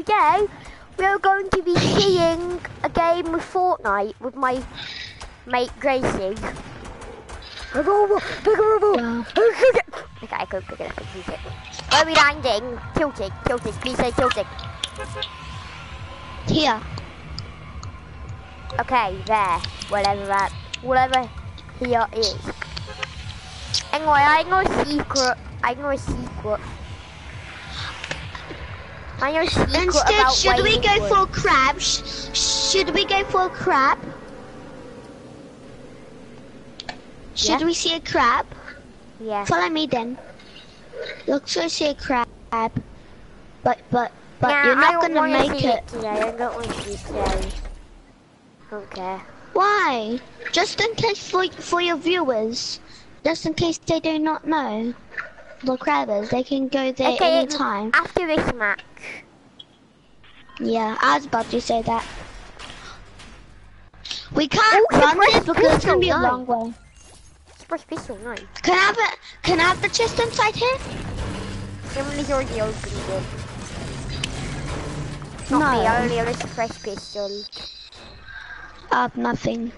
today we are going to be seeing a game with Fortnite with my mate Gracie. Pick over, pick over. Okay, I go pick it up and it. Where are we landing? Tilted, tilted, please say tilted. Here. Okay, there. Whatever that, whatever here is. Anyway, I know a secret. I know a secret. I know secret Instead, about should we go Waynewood. for crab? Sh- should we go for a crab? Should Yeah. we see a crab? Yeah. Follow me then. Let's go see a crab. But but but Nah, you're not gonna make it. today. I don't want to see it today. Care. Why? Just in case for for your viewers, just in case they do not know the crabbers, they can go there Okay, anytime. After this match. Yeah, I was about to say that. We can't Oh, run this because it's gonna be a pistol, long way. Express pistol, no. Can I have it? Can I have the chest inside here? Somebody's already opened it. Not No. me, I only have a suppress pistol. I have nothing.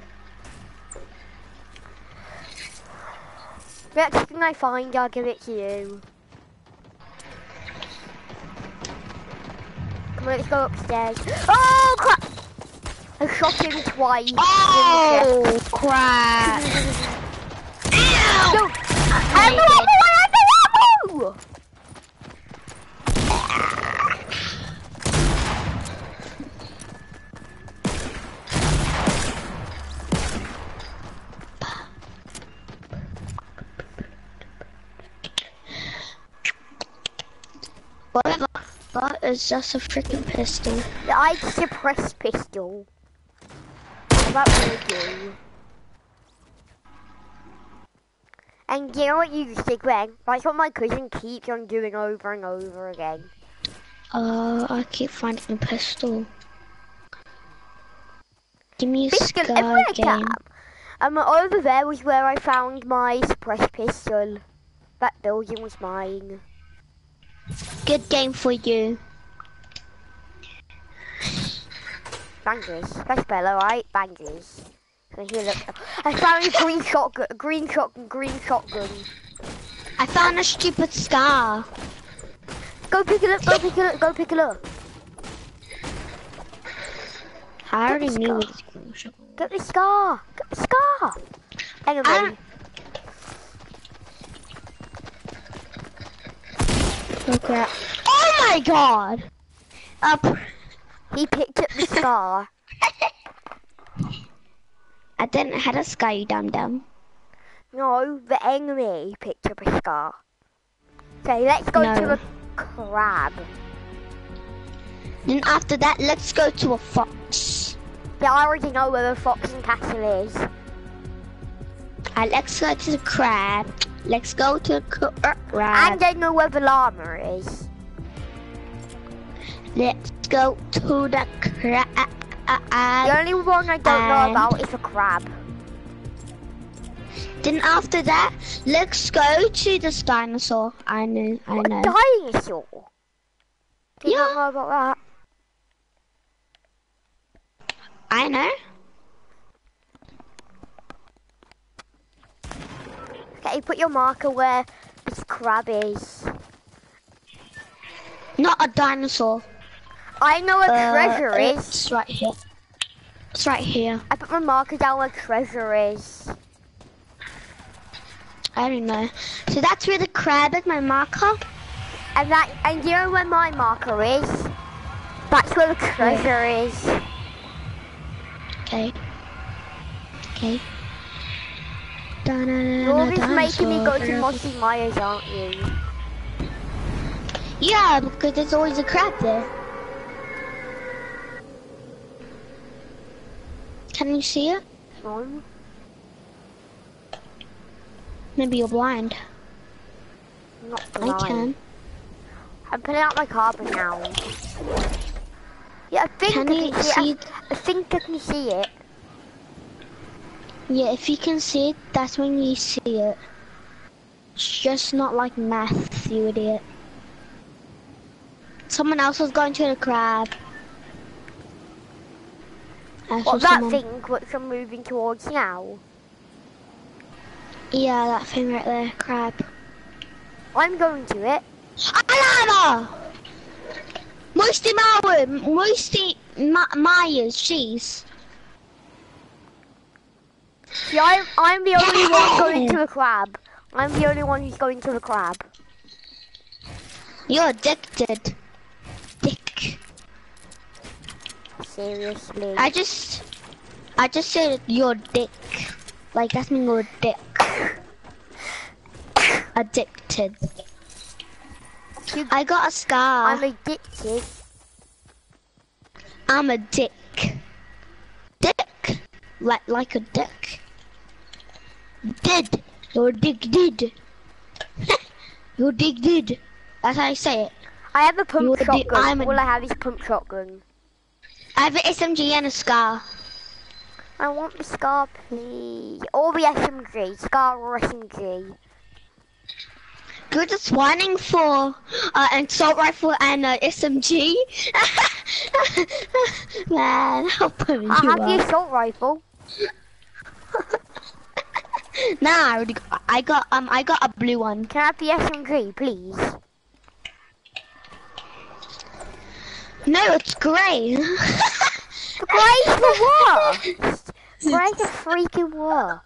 Next thing I find, I'll give it to you. Come on, let's go upstairs. Oh, crap! I shot him twice. Oh crap! No! I have no ammo! I have no ammo! Whatever. That is just a freaking pistol. I suppress pistol. What about you? And you know what you say, Gwen? That's what my cousin keeps on doing over and over again. Uh, I keep finding a pistol. Give me a Pistol, I game. Um, over there was where I found my suppress pistol. That building was mine. Good game for you. Bangers. That's better, right? Bangers. So here, look. I found a green shotgun, a green shotgun, green shotgun. I found a stupid scar. Go pick it up, go pick it up, go pick it up. I already knew scar. it was Get the scar, get the scar. Anyway, I- Oh crap. Oh my god! Up. he picked up the scar. I didn't have a scar, you dumb dumb. No, the enemy picked up a scar. Okay, let's go to No. the crab. Then after that, let's go to a fox. Yeah, I already know where the fox and castle is. Uh, let's go to the crab. Let's go to the cr- uh. I know where the llama is. Let's go to the crab. The only one I don't know about is a crab. Then after that, let's go to this dinosaur. I know, I know. a dinosaur. Yeah. not know about that. I know. Okay, put your marker where this crab is. Not a dinosaur. I know where Uh, treasure is. It's right here. It's right here. I put my marker down where treasure is. I don't know. So that's where the crab is, my marker. And that, and you know where my marker is? That's where the treasure is. Okay. Okay. You're always making me go to Mossy Myers, aren't you? Yeah, because there's always a crab there. Can you see it? No. Maybe you're blind. I'm not I can. I'm putting out my carbon now. Yeah, I think Can I you can see, see? I, I think I can see it. Yeah, if you can see it, that's when you see it. It's just not like math, you idiot. Someone else was going to the crab. What, that someone- thing which I'm moving towards now? Yeah, that thing right there, crab. I'm going to it. Alana! Moisty Mauer, Moisty Ma Myers, jeez. See, I'm, I'm the only one going to the crab. I'm the only one who's going to the crab. You're addicted. Dick. Seriously. I just, I just said you're dick. Like that's mean you're a dick. Addicted. You- I got a scar. I'm addicted. I'm a dick. Dick. Like like a dick. Did. You're did. you're did. That's how I say it. I have a pump You're the- shotgun. All I have is a pump shotgun. I have an SMG and a scar. I want the scar, please. Or the SMG. Scar or SMG. You're just whining for uh, an assault rifle and an SMG. Man, how funny I you have the assault rifle. Nah, I already got, I got um I got a blue one. Can I have the SMG, please? No, it's grey. Grey for what? Grey for freaking what?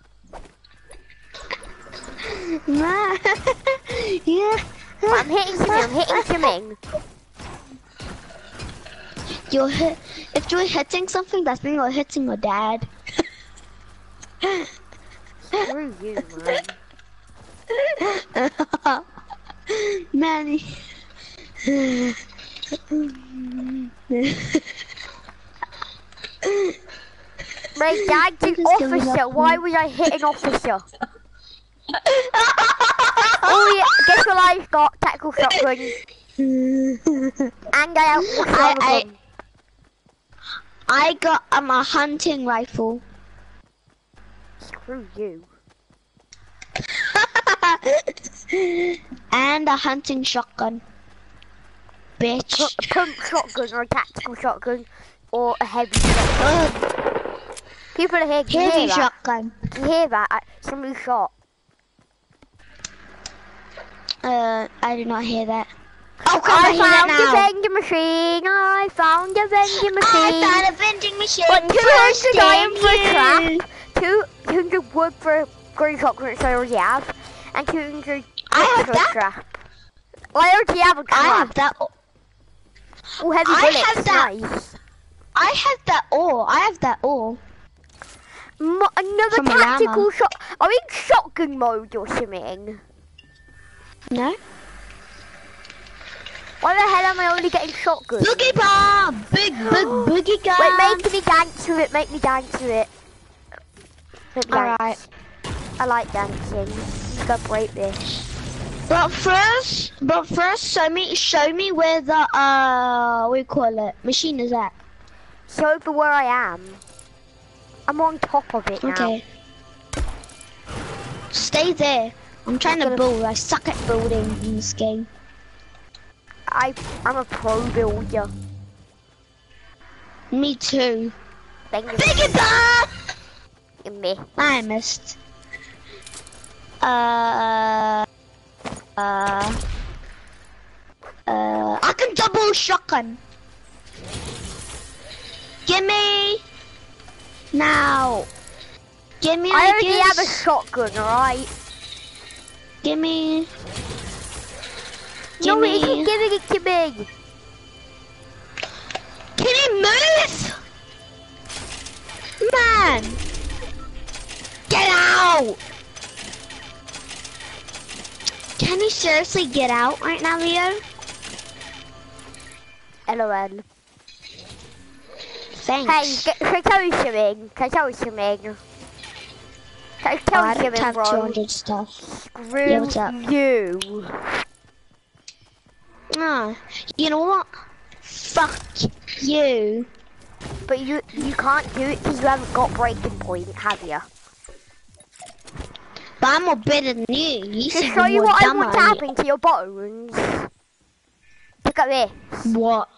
Nah. yeah. I'm hitting something, I'm hitting something. You're hit. If you're hitting something, that's mean you're hitting your dad. Screw you, man. Manny. My dad's an officer. Why would I hit an officer? Oh yeah, guess what I've got? Tactical shotgun. And I have I- I- I got um a hunting rifle. Screw you. and a hunting shotgun. Bitch. Pu- Pump shotgun or a tactical shotgun or a heavy shotgun. People are here. Heavy hear that? shotgun. Can you hear that? I- Somebody shot. Uh, I did not hear that. Oh, come I I hear that found a now. vending machine. I found a vending machine. I found a vending machine. What 200 iron in for trap, 200 wood for green shotgun, which I already have, and 200 I have that. Well, I already have a a I have that. Oh, heavy I bullets, have that. nice. I have that all. I have that all. Mo- another From tactical shot. Are we in shotgun mode or something? No. Why the hell am I only getting shotgun? Boogie bomb. Big big boogie gun. Wait, make me dance to it. Make me dance to it. Me dance. Alright. I like dancing. You gotta break this. But first, but first, show me, show me where the uh, we call it, machine is at. Show over where I am. I'm on top of it now. Okay. Stay there. I'm trying to gonna- build. I suck at building in this game. I I'm a pro builder. Me too. Thank you. Big bomb. me. I missed. Uh, uh, uh, I can double shotgun. Gimme now. Gimme. I already guess. have a shotgun, alright? Gimme. No, Gimme. he isn't giving it to me. Can he move? Man! Get out! Can you seriously get out right now, Leo? LOL. Thanks. get, can I tell you something? Can I tell you something? Can I Oh, tell I you don't have bro? 200 stuff. Screw Yeah, what's up? you. Ah, you know what? Fuck you. But you you can't do it because you haven't got breaking point, have you? But I'm more better than you. You To show you what I want to happen to your bones. Look at this. What?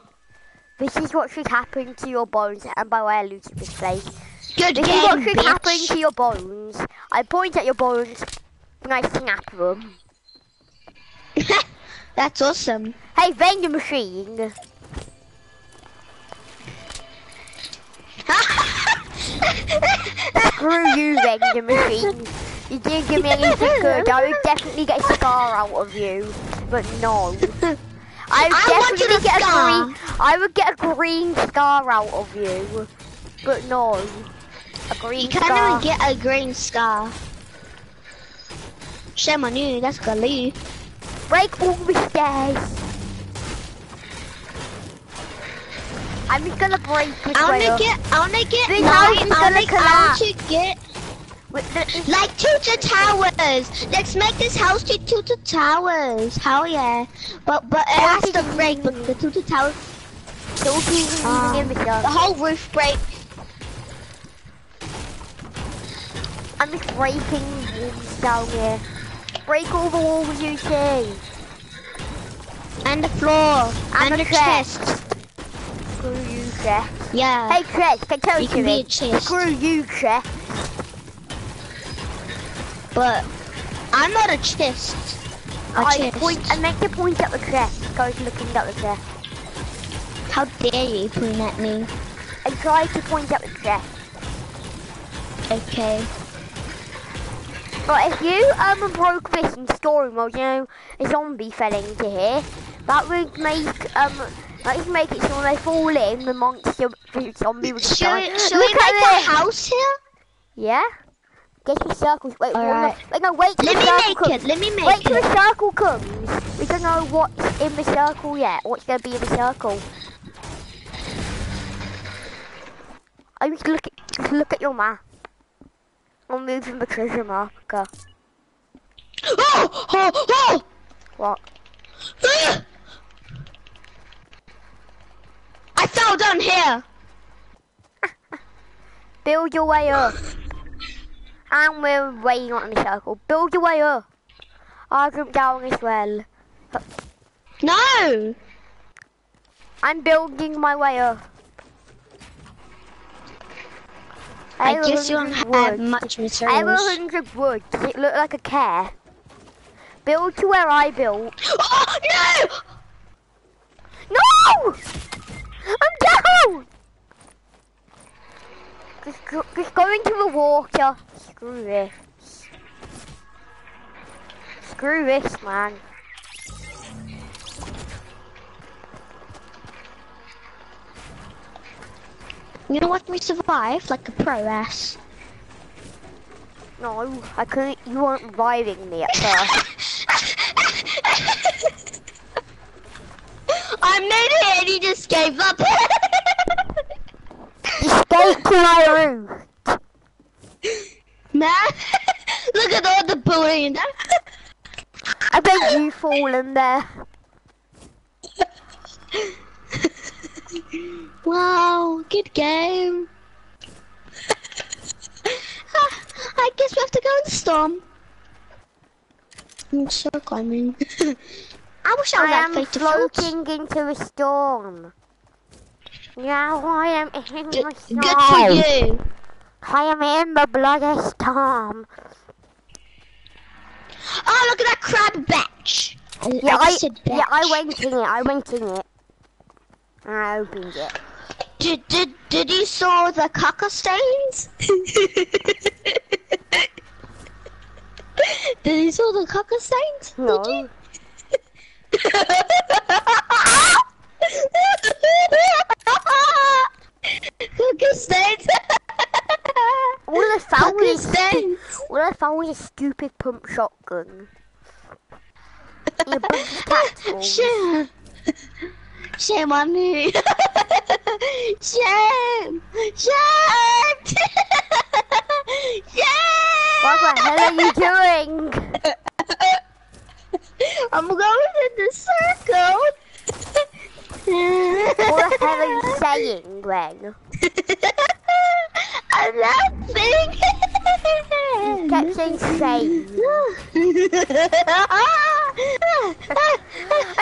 This is what should happen to your bones. And by the way, I looted this place. Good This is what should happen to your bones. I point at your bones, and I snap them. That's awesome. Hey, vending machine. Screw you, vending machine. You didn't give me anything good. I would definitely get a scar out of you. But no. I would I definitely get scar. a green. I would get a green scar out of you. But no. A green You can't scar. even get a green scar. Shame on you, that's gonna leave. Break all the stairs. I'm just gonna break this I wanna get, I wanna get, This house is I gonna wanna, I collapse. want to get like to towers. Let's make this house to to towers. Hell yeah! But but it has to break. But the to towers, even Um, the the whole roof break. I'm just breaking walls down here. Break all the walls you see. And the floor. And And, the the chest. Screw you, chest. Yeah. Hey, chest, I tell you you can be a something. chest. Screw you, chest. But I'm not a chest. A I chest. point. I make to point at the chest. Guys looking at the chest. How dare you point at me? I tried to point at the chest. Okay. But if you um broke this in story mode, you know, a zombie fell into here, that would make um that would make it so when they fall in, the monster the zombie would Should, die. we- Look make at a house here? Yeah. Get your circles. Wait, All one more- right. wait, no, wait Let me make comes. it. Let me make Wait till the circle comes. We don't know what's in the circle yet. What's gonna be in the circle? I just look at just look at your map. I'm moving the treasure marker. Oh! Oh! Oh! What? Ah! I fell down here. Build your way up. And we're waiting on the circle. Build your way up. I'll jump down as well. No. I'm building my way up. I a guess you don't have much I have a materials. hundred wood. Does it look like a care? Build to where I built. Oh no! No! I'm down! Just, go- just go into the water. Screw this. Screw this, man. You know what? We survive like a pro ass. No, I couldn't. You weren't reviving me at first. I made it and he just gave up. Escape to my roof. Man, look at all the buildings. I bet you fall in there. wow, good game. I guess we have to go in the storm. I'm so climbing. I wish I I was at am face to float. floating into a storm. Now I am in the storm. good for you. I am in the bloody storm. Oh, look at that crab batch. I, Yeah, I, yeah, I went in it. I went in it. And I opened it. Did did did you saw the caca stains? did you saw the caca stains? Did No. you? Caca stains. All I found was stains. all I found was a stupid pump shotgun. A bunch of tacticals. Shame. Shame on me. Shame. Shame. Shame. What the hell are you doing? I'm going in the circle. What the hell are you saying, Gwen? I'm laughing. You kept saying. I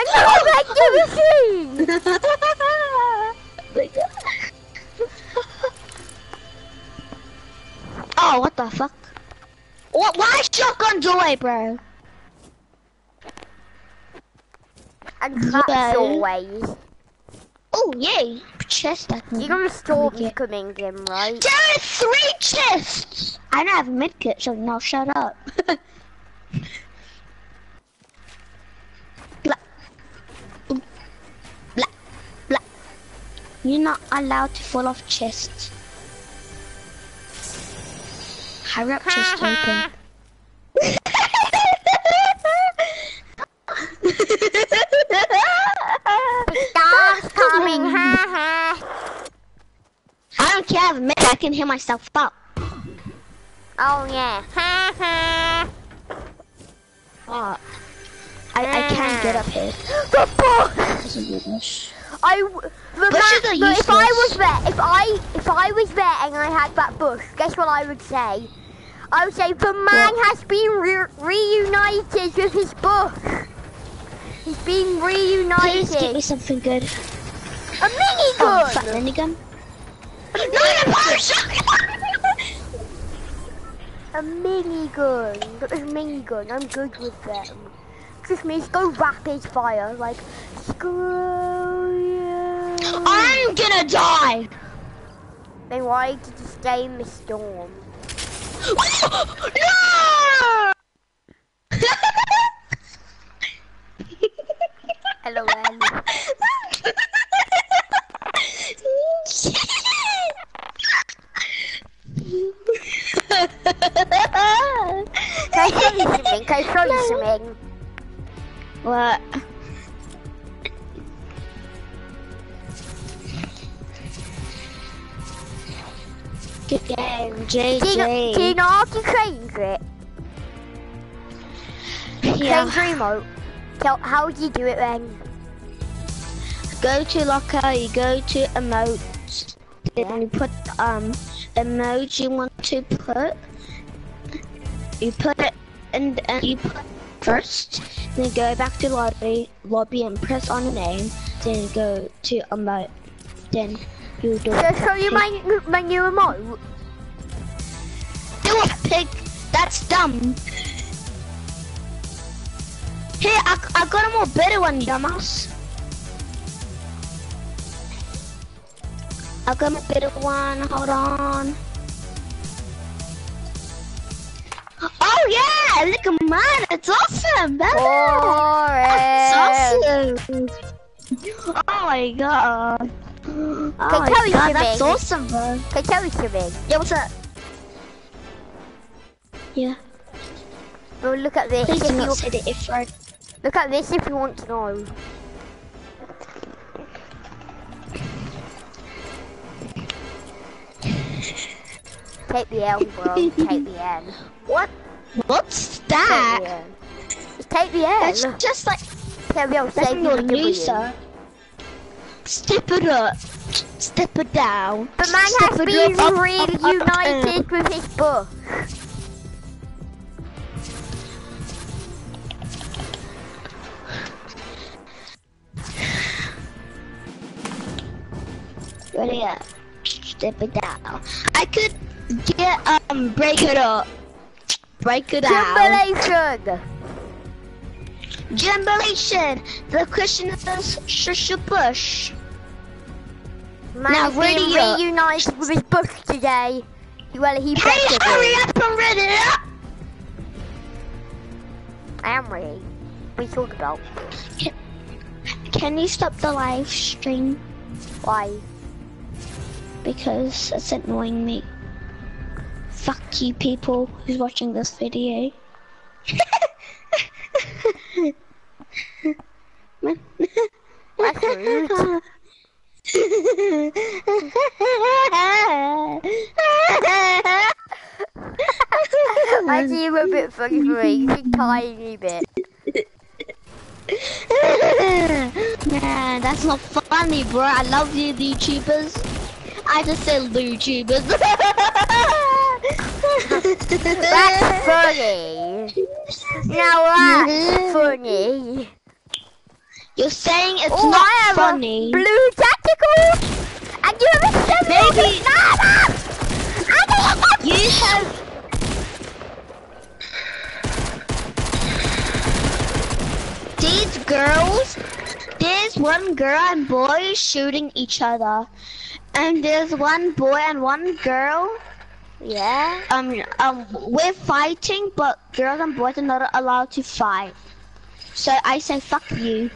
need to make you oh, what the fuck? What? Why shotguns away, bro? And traps Yeah. always. Oh, yay! Chest. I can You the storm's get- coming in, right? There are three chests! I don't have a medkit, so now shut up. blah. Blah. Blah. You're not allowed to fall off chests. Hurry up, chest open. Storm's coming, ha ha. I don't care, I have a I can hear myself up. Oh yeah, ha ha. Oh. I, I can't get up here. The book! I. The Bushes ma- are look, if I was there, if I if I was there and I had that bush, guess what I would say? I would say the man has been re- reunited with his bush. He's been Please give me something good. A minigun. Oh, fat minigun. No, no, power! A minigun. Look, a minigun. I'm good with them. Just means go rapid fire, like screw you. I'm gonna die! Then why did you stay in the storm? no! LOL. Can I show you something? Can I show you something? what? Good game, Do you, do you JJ. know how to change it? Yeah. Change remote. Tell, how do you do it then? Go to locker, you go to emotes, then you put um emoji you want to put. You put it and, and you put first, then go back to lobby, lobby and press on the name, then go to emote, then you do. I show you my my new remote? Do a pig. That's dumb. Here, I, I got a more better one, dumbass. I got a better one. Hold on. Oh yeah! Look at mine. It's awesome. Boring. awesome. Oh my god. Oh you god, that's something. awesome, bro. Tell you something? Yeah, what's up? Yeah. Well, look at this. Please do not say the if word. Look at this if you want to know. Take the L, bro. Take the L. What? What's Take that? the L. Just take the L. Just like Take the L. Save your you the W. loser. Step it up. Step it down. The man Step has been up, up, up, up, reunited with his book. Ready up. Step it down. I could get um break it up. Break it out. Jubilation! Jubilation. The Christian is shush bush. Man Now, ready up. reunited with his book today. Well, he Hey, hurry be. up and ready up. I am ready. What are you talking about? Can you stop the live stream? Why? Because it's annoying me. Fuck you people who's watching this video. That's rude. I see you a bit funny for me, a tiny bit. Man, that's not funny, bro. I love you, YouTubers. I just said YouTubers. That's funny. Now that's mm-hmm. funny. You're saying it's Oh, not funny. a blue tactical. And you have a seven. Maybe- Nada. You have. These girls, there's one girl and boy shooting each other, and there's one boy and one girl. Yeah. Um, um, we're fighting, but girls and boys are not allowed to fight. So I say fuck you.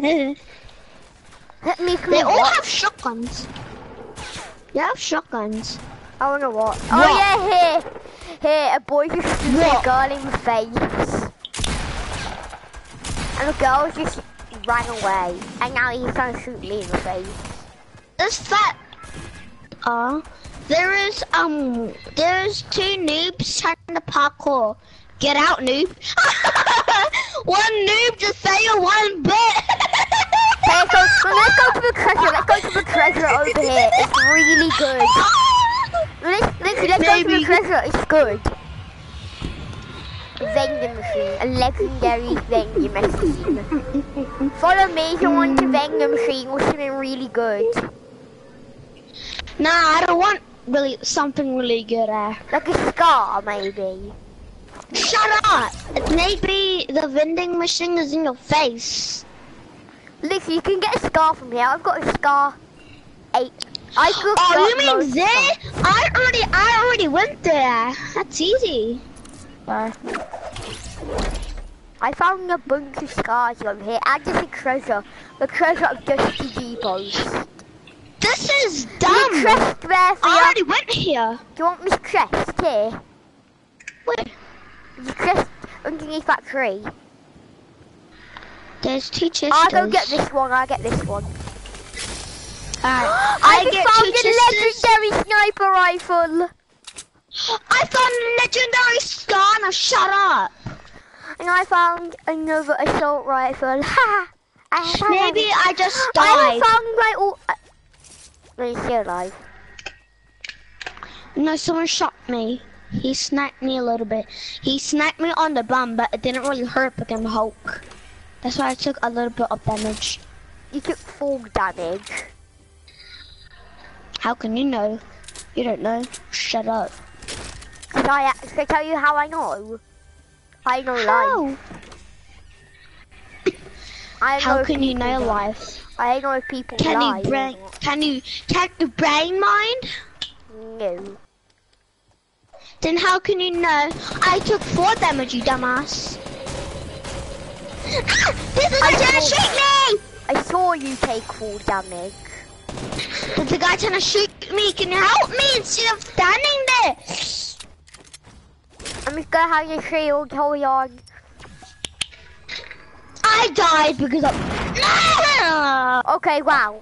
they Let me come all watch. have shotguns. They have shotguns. I wanna watch. Oh What? yeah, here, here, a boy just shoots a girl in the face, and the girl just ran away, and now he's trying to shoot me in the face. Is that? Uh, there is um, there's two noobs trying to parkour. Get out, noob! one noob to fail one bit. Let's go, let's go to the treasure. Let's go to the treasure over here. It's really good. Let's, let's, let's go to the treasure. It's good. Vending machine, a legendary vending machine. Follow me to one to vending machine or something really good. Nah, I don't want really something really good. Uh. Like a scar, maybe. Shut up! Maybe the vending machine is in your face. Look, you can get a scar from here. I've got a scar. Eight. I could Oh, you mean there? I already, I already went there. That's easy. I found a bunch of scars over here, and just a treasure. The treasure of Dusty Depots. This is dumb. there for I you. already went here. Do you want this chest here? Wait, a chest underneath that tree. there's two chests. I'll go get this one, I'll get this one. Alright, I, I get found a legendary sniper rifle. I found a legendary scar. Now shut up. And I found another assault rifle. Ha! Maybe I just died. I found my all. Uh, No, he's still alive. No, someone shot me. He snapped me a little bit. He snapped me on the bum, but it didn't really hurt because I'm Hulk. That's why I took a little bit of damage. You took full damage. How can you know? You don't know. Shut up. Should I, I tell you how I know? I know life. How? I know How can you know life? I know if people Can lie. you brain? Can you can you brain mind? No. Then how can you know? I took four damage, you dumbass. Ah! This is I trying to shoot me! I saw you take four damage. There's a guy trying to shoot me. Can you help me instead of standing there? I'm just gonna have your shield, hold on. I died because of. No! Okay, wow.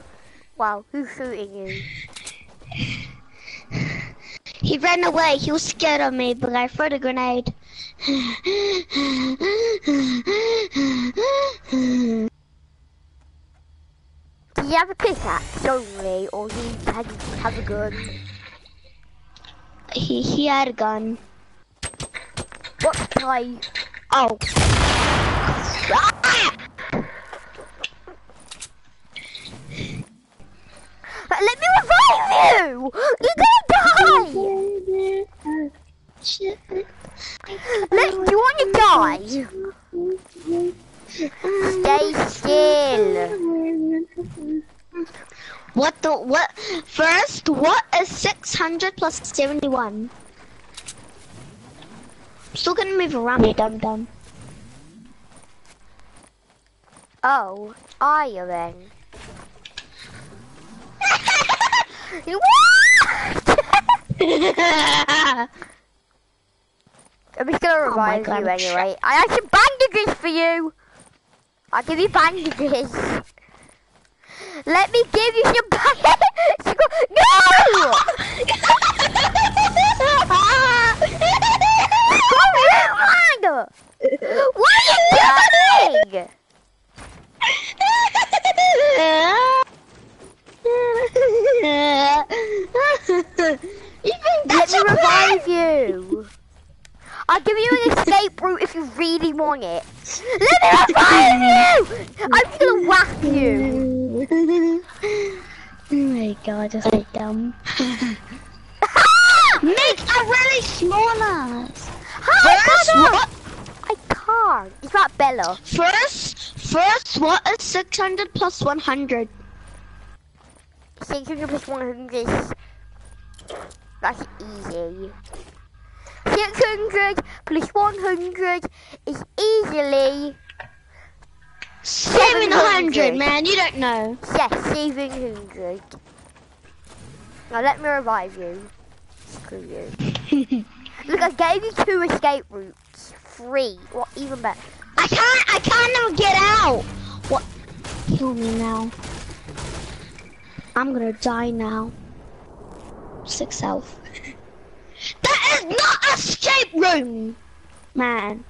Wow, who's shooting you? He ran away. He was scared of me, but I threw the grenade. Do you have a pickaxe only, or have, have a gun? he he had a gun. What type? Oh. Ah! Let me revive you! You're gonna die! Let, you want to die? Stay still. What the what? First, what is 600 plus 71? I'm still gonna move around, you dum dum. Oh, are you then? I'm just gonna Oh revive God, you anyway. I have some bandages for you. I'll give you bandages. Let me give you some bandages. No! Come! What are you doing? Let me revive you. I'll give you an escape route if you really want it. Let me revive you! I'm gonna whack you. oh my god, just so dumb. Make a really small ass. Hi, First, what? I can't. It's not Bella. First, first, what is 600 plus 100? 600 plus 100 is... That's easy. 600 plus 100 is easily... 700, 700. man, you don't know. Yes, 700. Now let me revive you. Screw you. Look, I gave you two escape routes. Three. What, even better. I can't, I can't now get out. What? Kill me now. I'm gonna die now. Six health. that is not escape room, man.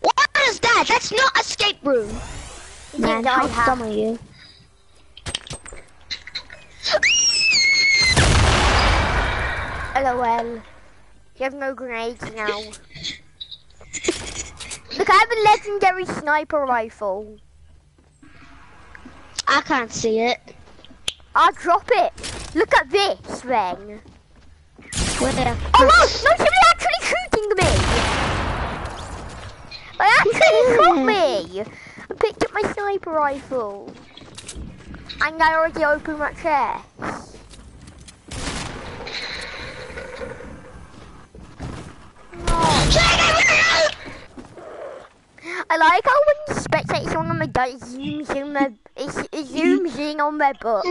What is that? That's not escape room. Man, I how have- dumb are you? LOL. You have no grenades now. Look, I have a legendary sniper rifle. I can't see it. I'll drop it. Look at this, then. Where? Oh no! No, somebody actually shooting me! They actually shot me! I picked up my sniper rifle. And I already opened my chest. No. I like how when you spectate someone on the zooms in their, it, it zooms in on their butt.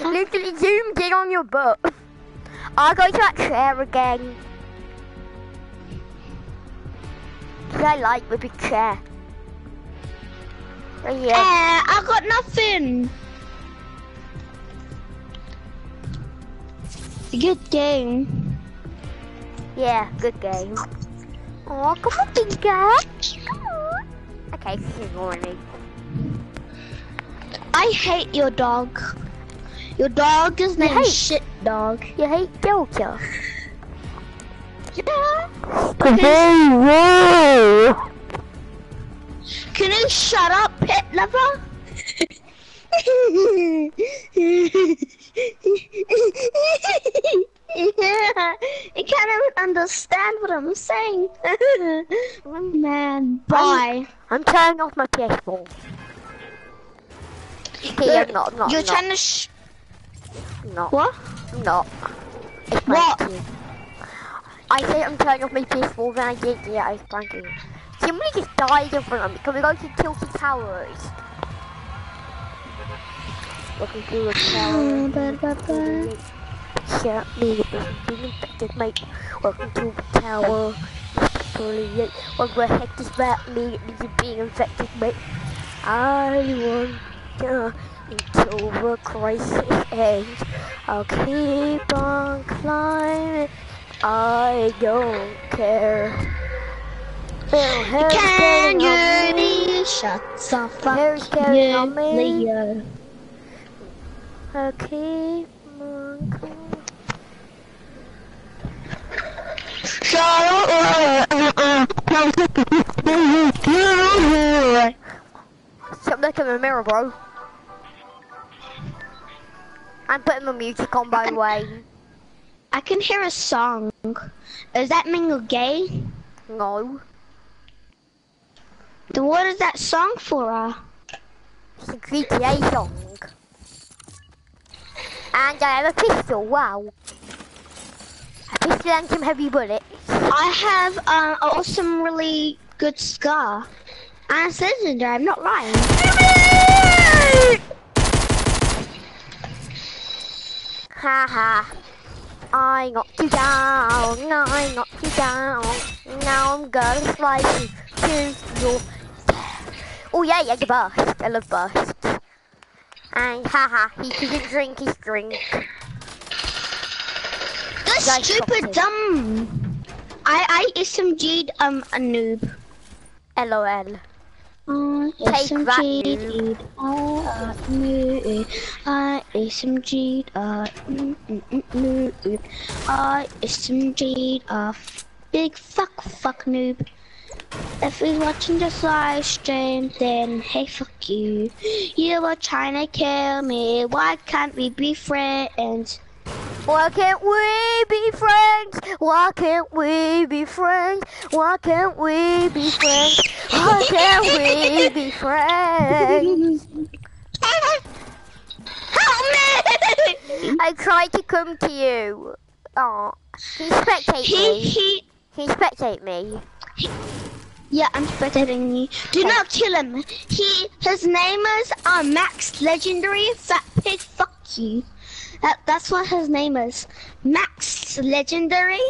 Literally zoomed in on your butt. I'll go to that chair again. 'Cause I like the big chair. Oh yeah. Eh, I got nothing. Good game. Yeah, good game. Oh, come on, big guy. Come on. Okay, she's ignoring me. I hate your dog. Your dog is named hate? Shit Dog. You hate Delta? Yeah. Whoa! Can you shut up, pet lover? yeah, you can't even understand what I'm saying. Man, bye. I'm turning off my PS4. Okay, I'm not, I'm not, You're I'm trying to sh- not, what? I'm not. It's What? I say I'm turning off my PS4, then I get yeah, I was pranking. Somebody just died in front of me. Can we go to Tilted Towers? Looking through the tower. Shut me, being infected, mate. Welcome to the tower. What the heck does that mean? It means you're being infected, mate. I want to until the crisis ends. I'll keep on climbing. I don't care. Well, Can me. you be shut the fuck Harry's getting on me. Leo? I'll keep on climbing. Stop looking in the mirror, bro. I'm putting the music on by the way. I can hear a song. Does that mean you're gay? No. Then what is that song for? Uh? It's a GTA song. And I have a pistol, wow. A and some heavy bullets. I have um, an awesome, really good scar. And it's legendary, I'm not lying. Haha. I knocked you down, I knocked you down. Now I'm gonna slide you to your Oh yeah, yeah, the bust. I love bust. And haha, he couldn't drink his drink. Guys, stupid dumb. I I SMG'd um a noob. LOL. I Take SMG'd, uh, I knew uh, I SMG'd, I uh, knew I SMG'd, a big fuck fuck noob. If he's watching this live stream, then hey fuck you. You were trying to kill me, why can't we be friends? Why can't we be friends? Why can't we be friends? Why can't we be friends? Why can't we be friends? Help me! I tried to come to you. Oh, can you spectate me? he, Can you spectate me? yeah, I'm spectating you. Do Okay. not kill him. He, his name is uh, Max Legendary Fat Pig. Fuck you. That, that's what his name is. Max Legendary,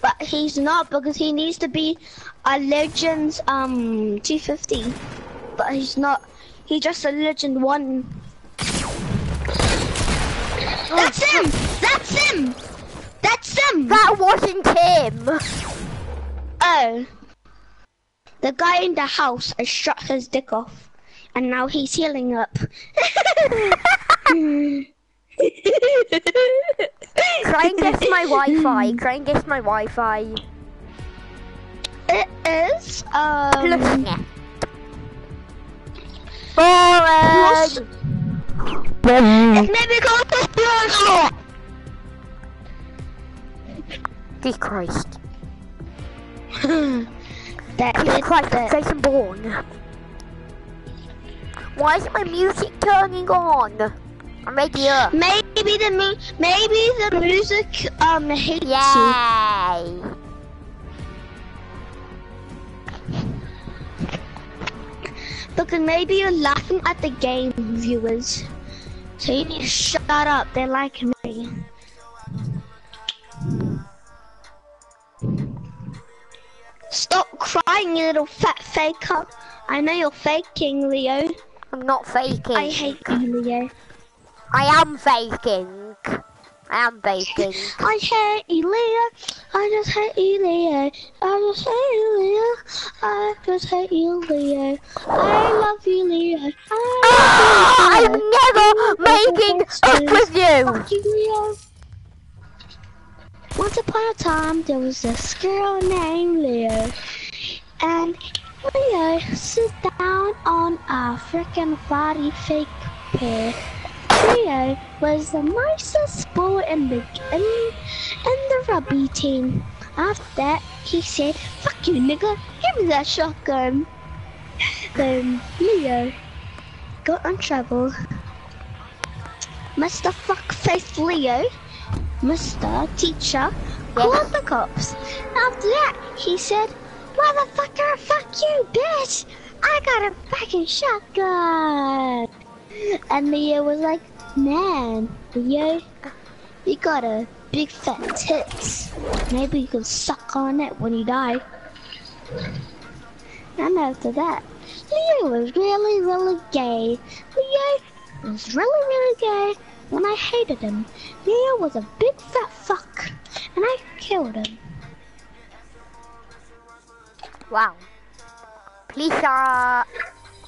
but he's not because he needs to be a Legends um 250. But he's not. He's just a Legend one. That's him. That's him. That's him. That wasn't him. Oh. The guy in the house, I shot his dick off. And now he's healing up. Try and guess my Wi-Fi. Try and guess my Wi-Fi. It is, um... Plusnet. plus- Boring. Maybe go to plus Jesus Christ. That Jesus is Christ, the- Jason Bourne. Why isn't my music turning on? I'm ready up. Maybe the mu- maybe the music um hates you. Yay! Because maybe you're laughing at the game viewers. So you need to shut up, they're like me. Stop crying, you little fat faker. I know you're faking, Leo. I'm not faking. I hate you, Leo. I am faking. I am faking. I hate you, Leo. I just hate you, Leo. I just hate you, Leo. I just hate you, Leo. I love you, Leo. I you, ah, never making up with you. Fuck you, Leo. Once upon a time, there was this girl named Leo. And Leo sit down on a freaking body fake pair. Leo was the nicest boy in the in, in the rugby team. After that, he said, "Fuck you, nigga! Give me that shotgun." Then Leo got in trouble. Mr. Fuckface Leo, Mr. Teacher, called the cops. After that, he said, "Motherfucker, fuck you, bitch! I got a fucking shotgun." And Leo was like, man, Leo, you got a big fat tits. Maybe you can suck on it when you die. And after that, Leo was really, really gay. Leo was really, really gay when I hated him. Leo was a big fat fuck, and I killed him. Wow. Please, uh,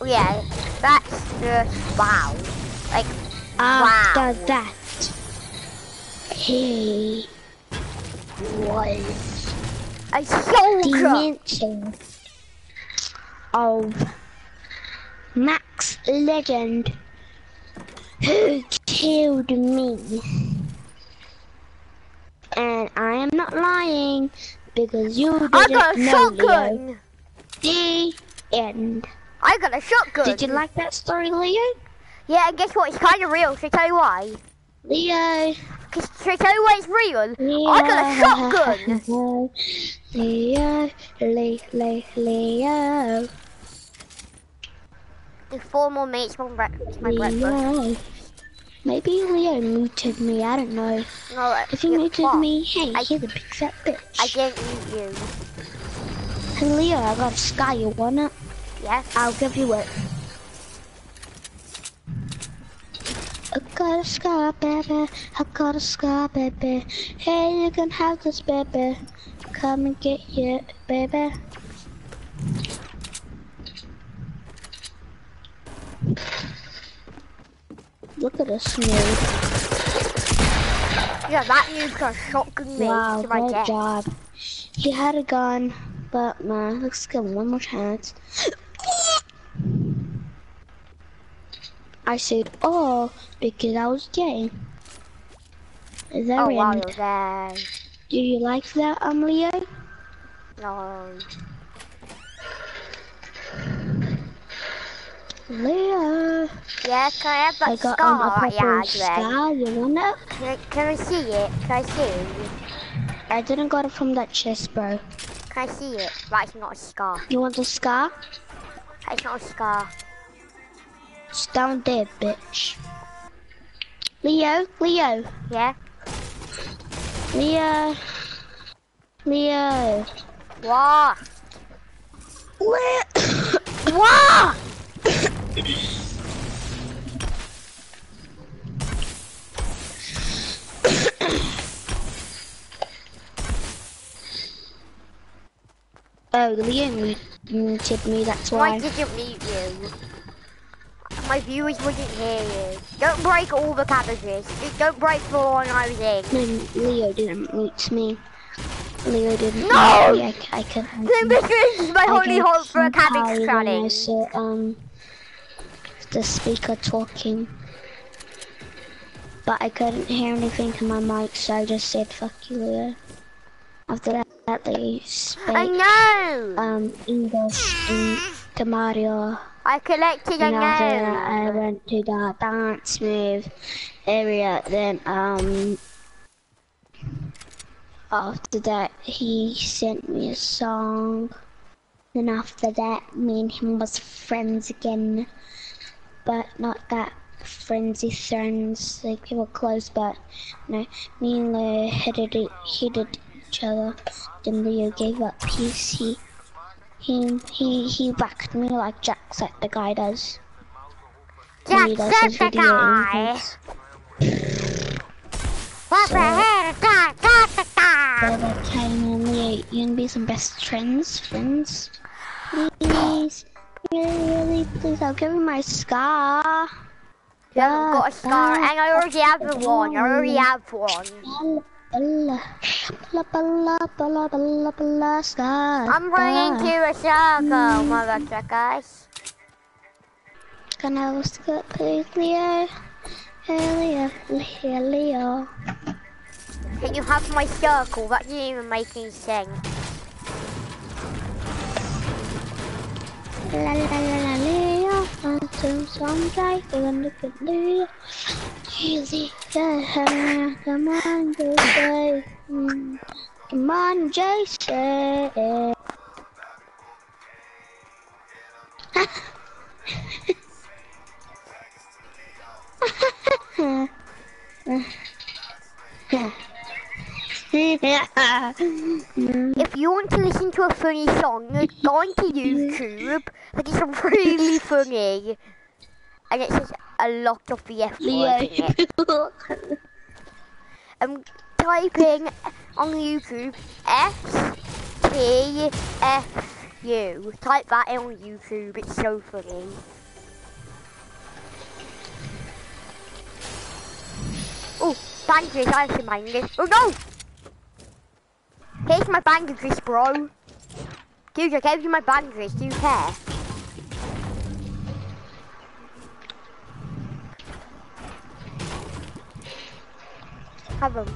yeah, that's just wow. Like, After Wow. that, he was a soldier. of Max Legend who killed me. And I am not lying because you didn't I got a know Leo. shotgun. The end. I got a shotgun. Did you like that story, Leo? Yeah, and guess what? It's kind of real. Should I tell you why? Leo. should I tell you why it's real? I got a shotgun. Leo, Leo, Leo, Leo, There's four more minutes for bre- my breakfast. Maybe Leo muted me, I don't know. No, If he muted what? me, hey, I- he's a big fat bitch. I didn't eat you. Hey Leo, I got a sky, you want it? Yes. I'll give you it. I got a scar, baby. I got a scar, baby. Hey, you can have this, baby. Come and get you, baby. Look at this noob. Yeah, that noob got shotgun me wow, to my death. job. He had a gun, but man, let's give him one more chance. I said, oh, because I was gay. There Oh wow, there. Do you like that, um, Leo? No. Leo, Yeah, can I have I that got um, a scar purple here, Adrian? scar. You want it? Can I, can I see it? Can I see it? I didn't got it from that chest, bro. Can I see it? Right, it's not a scar. You want the scar? It's not a scar. It's down there, bitch. Leo, Leo, Yeah? Leo, Leo. What? Leo. What? oh, Leo mu- muted me, that's Why why. didn't mute you? My viewers wouldn't hear you. Don't break all the cabbages. Just don't break the one I was in. No, Leo didn't mute me. Leo didn't No! me. I, I could Then This is my I holy get hope for a cabbage I saw, um, the speaker talking. But I couldn't hear anything in my mic, so I just said, fuck you, Leo. After that, that they I know. um, English into Mario. I collected a And that, I went to the dance move area. Then, um, after that, he sent me a song. Then after that, me and him was friends again, but not that frenzy friends. Like we were close, but no. Me and Leo hated hated each other. Then Leo gave up peace. He he he he whacked me like Jacksepticeye does. when he does his video Jacksepticeye. inputs. What the So- hell? Da, da, da. So that Kane and Leo, you can be some best friends, friends. Please, really, really, please, I'll give you my scar. You haven't got a scar, and I already have one. I already have one. I'm bringing to a circle, hmm. motherfuckers. Can I have a skirt, please, Leo? Leo, Leo, Leo. Can you have my circle? That didn't even make any sense. La la la la until someday you're gonna get Leo. Easy, yeah, come on, Jason. Mm, Come on, Jason. If you want to listen to a funny song, go onto YouTube. Like it's really funny. And it says a lot of the F Leo. words in it. I'm typing on YouTube S T F U. Type that in on YouTube. It's so funny. Oh, bandages. I have some bandages. Oh no! Here's my bandages, bro. Dude, I gave you my bandages. Do you care? Have them.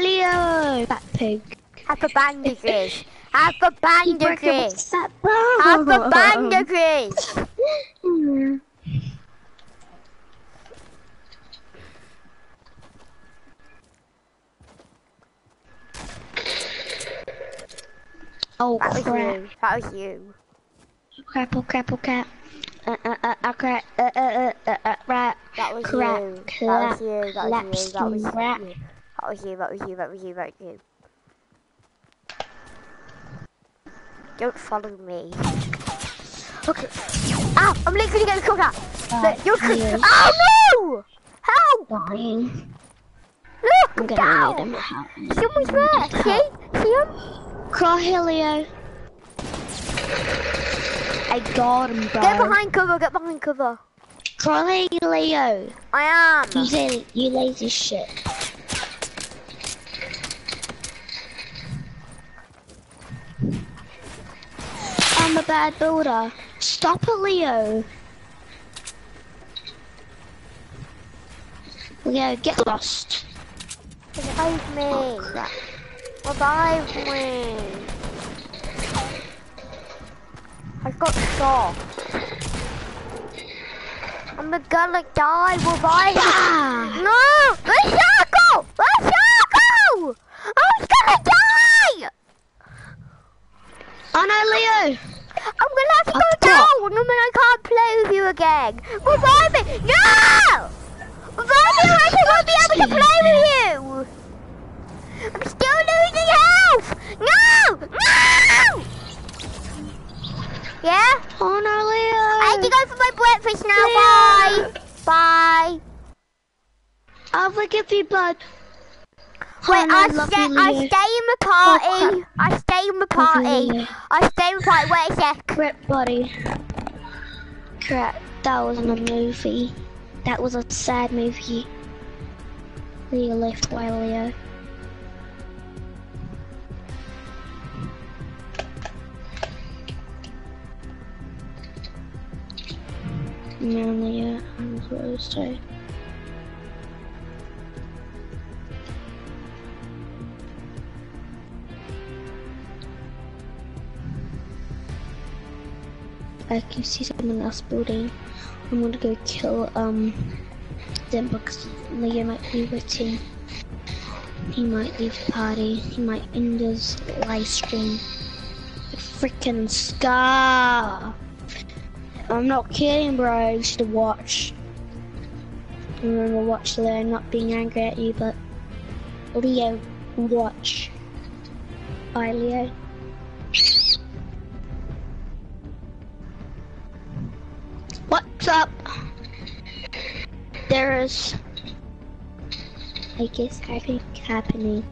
Leo. That pig. Have. Have the He broke your bandages. that bro. Have the bandages. Mm. Oh That was crap! you. That was you. Crap! Oh crap! Oh crap! Uh uh uh uh crap! Uh uh uh uh uh crap! That was Crap! you. That Clap! was you. That was you. That was you. crap! That was you. That was you. That was you. That was you. Don't follow me. Okay. Ow! I'm literally getting shot at. Look, you're. you. Oh no! Help! Dying. Look, I'm gonna down. need him. Someone's there. See? See him? Crawl here, Leo. I got him, bro. Get behind cover, get behind cover. Crawley Leo. I am. You say you lazy shit. I'm a bad builder. Stop it, Leo. Leo, get lost. Revive me. Oh, crap. Revive me. I got shot. I'm gonna die. Revive me. Ah! No! Let's circle! Let's circle! I'm gonna die! Oh no, Leo! I'm gonna have to go top. down and then I can't play with you again. Revive me! No! Revive me or I won't be able to play with you! I'm still losing health! No! No! Yeah? Oh no, Leo! I have to go for my breakfast now. Bye! Bye! I'll forgive you, bud. Wait, Oh, I, love stay, I stay in the Oh, party. I stay in the party. Leo. I stay in the party. Wait a sec. Crap, buddy. Crap, that wasn't a movie. That was a sad movie. Leo left while Leo. Leo, I'm so. I can see someone else building. I'm gonna go kill um them because Leo might be waiting. He might leave the party. He might end his live stream. Freaking Scar! I'm not kidding, bro. You should watch. I Remember, watch Leo. Not being angry at you, but Leo, watch. Bye, Leo. What's up? There is, I guess, something happening.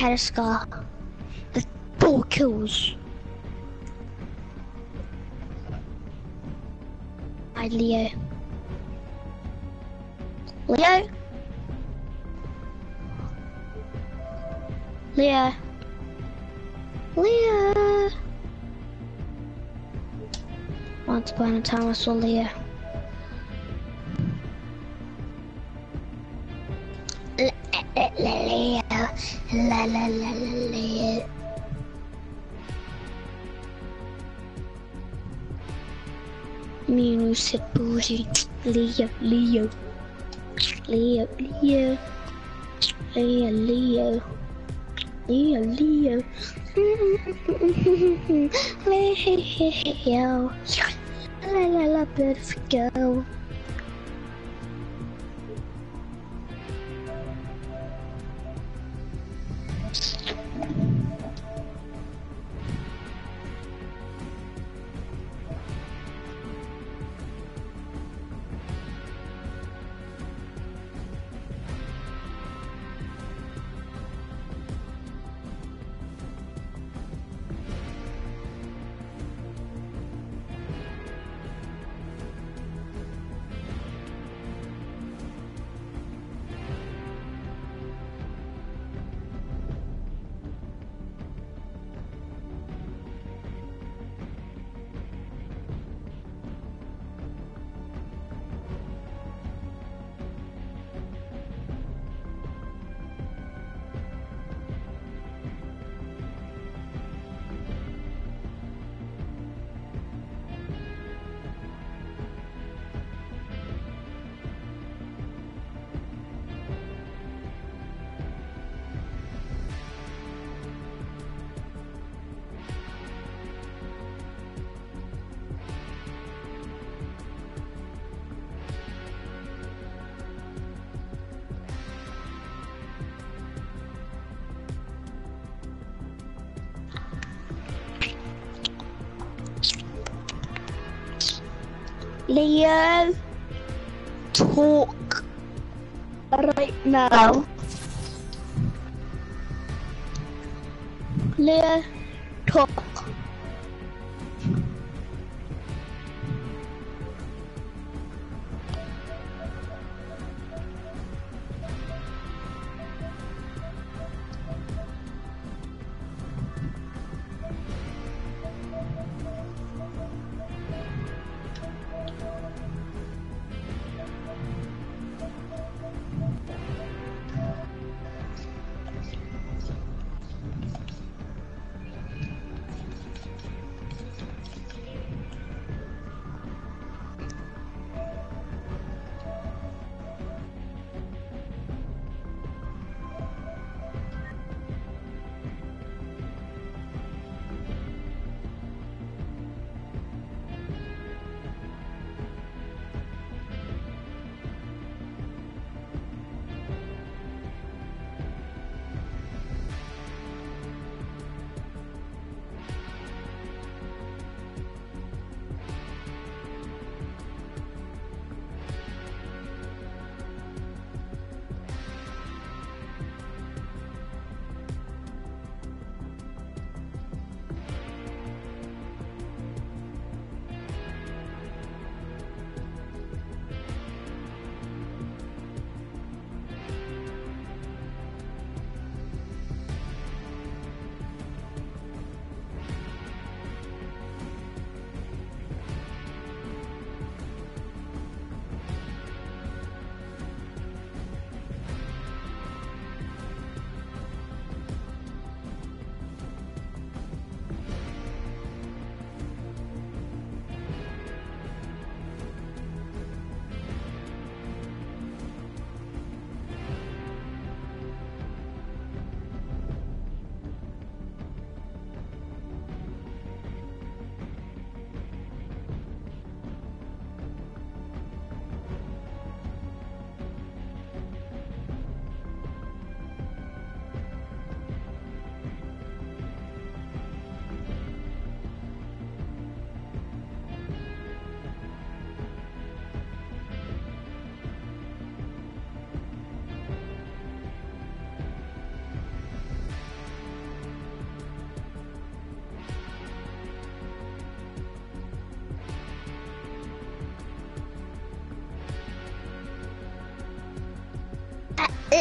Head a scar. The four kills. Hi, Leo. Leo? Leo? Leo? Once upon a time I saw. Leo. And you. Leo, Leo. Leo, Leo. Leo, Leo. Leo, Leo. Leo. La la la, beautiful girl. Leo, talk right now. Leo,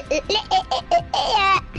えええええええ